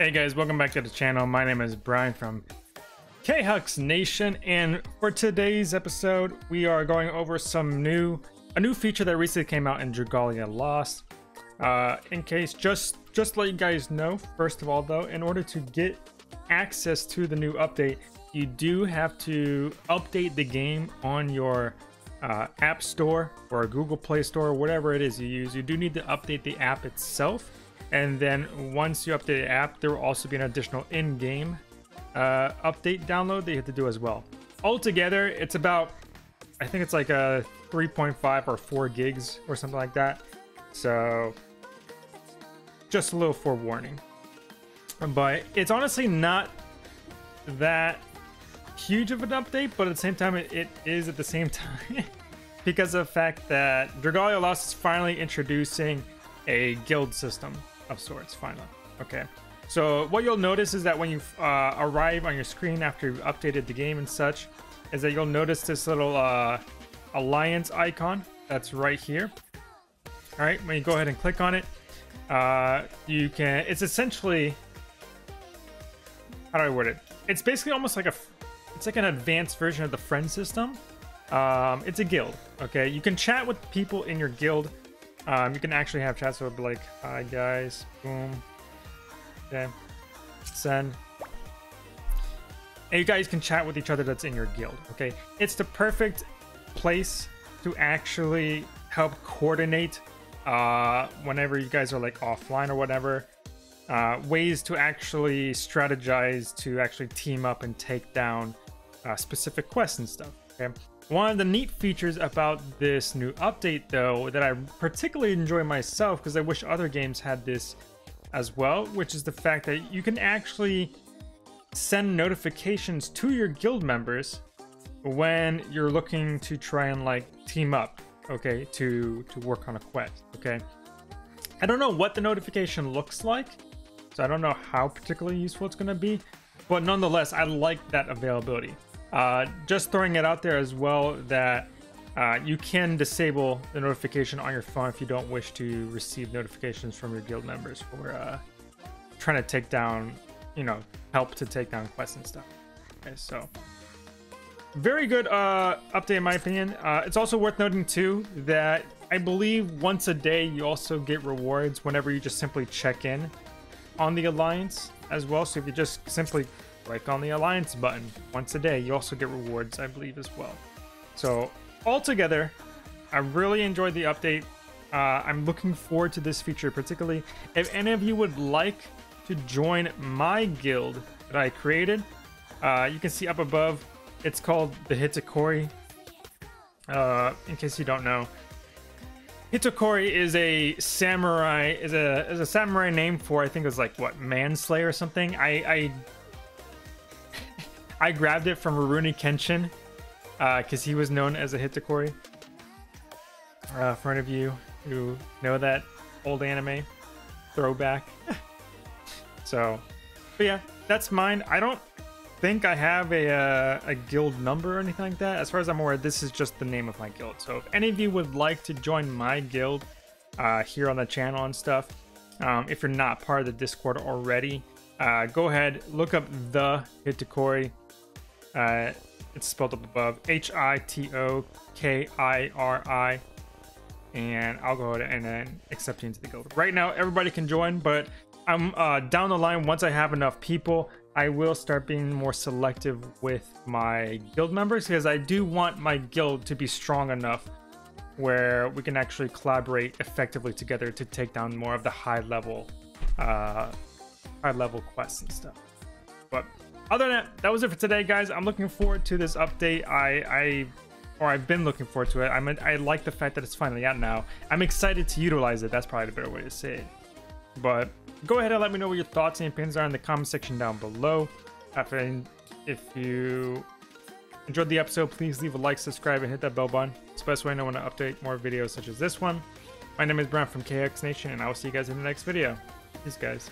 Hey guys, welcome back to the channel. My name is Brian from Khux Nation, and for today's episode, we are going over some new, a new feature that recently came out in Dragalia Lost. Uh, in case, just just let you guys know, first of all though, in order to get access to the new update, you do have to update the game on your uh, App Store or Google Play Store, whatever it is you use. You do need to update the app itself and then once you update the app, there will also be an additional in-game uh, update download that you have to do as well. Altogether, it's about, I think it's like a 3.5 or 4 gigs or something like that. So just a little forewarning. But it's honestly not that huge of an update, but at the same time, it, it is at the same time because of the fact that Dragalia Lost is finally introducing a guild system of sorts, finally. Okay. So what you'll notice is that when you uh, arrive on your screen after you've updated the game and such, is that you'll notice this little uh, alliance icon that's right here. All right, when you go ahead and click on it, uh, you can, it's essentially, how do I word it? It's basically almost like a, it's like an advanced version of the friend system. Um, it's a guild, okay? You can chat with people in your guild um, you can actually have chats with like, hi guys, boom. Okay. Send. And you guys can chat with each other that's in your guild, okay? It's the perfect place to actually help coordinate uh, whenever you guys are like offline or whatever. Uh, ways to actually strategize to actually team up and take down uh, specific quests and stuff, okay? One of the neat features about this new update, though, that I particularly enjoy myself because I wish other games had this as well, which is the fact that you can actually send notifications to your guild members when you're looking to try and like team up, okay, to to work on a quest, okay? I don't know what the notification looks like, so I don't know how particularly useful it's going to be, but nonetheless, I like that availability. Uh, just throwing it out there as well that uh, you can disable the notification on your phone if you don't wish to receive notifications from your guild members for uh, trying to take down, you know, help to take down quests and stuff. Okay, so very good uh, update in my opinion. Uh, it's also worth noting too that I believe once a day you also get rewards whenever you just simply check in on the alliance as well. So if you just simply click on the alliance button once a day. You also get rewards, I believe, as well. So altogether, I really enjoyed the update. Uh, I'm looking forward to this feature, particularly if any of you would like to join my guild that I created. Uh, you can see up above, it's called the Hitokiri. Uh, in case you don't know, Hitokiri is a samurai is a is a samurai name for I think it was like what manslayer or something. I I I grabbed it from Rurouni Kenshin because uh, he was known as a Hitokiri. Uh, for any of you who know that old anime throwback. so, but yeah, that's mine. I don't think I have a, uh, a guild number or anything like that. As far as I'm aware, this is just the name of my guild. So if any of you would like to join my guild uh, here on the channel and stuff, um, if you're not part of the Discord already, uh, go ahead, look up the Hitokiri uh, it's spelled up above H I T O K I R I. And I'll go ahead and then accept you into the guild. Right now, everybody can join, but I'm uh, down the line. Once I have enough people, I will start being more selective with my guild members because I do want my guild to be strong enough where we can actually collaborate effectively together to take down more of the high level, uh, high level quests and stuff. But other than that, that was it for today, guys. I'm looking forward to this update. I, I or I've been looking forward to it. I I like the fact that it's finally out now. I'm excited to utilize it. That's probably the better way to say it. But go ahead and let me know what your thoughts and opinions are in the comment section down below. If you enjoyed the episode, please leave a like, subscribe, and hit that bell button. It's the best way I know when to update more videos such as this one. My name is Brian from Khux Nation, and I will see you guys in the next video. Peace, guys.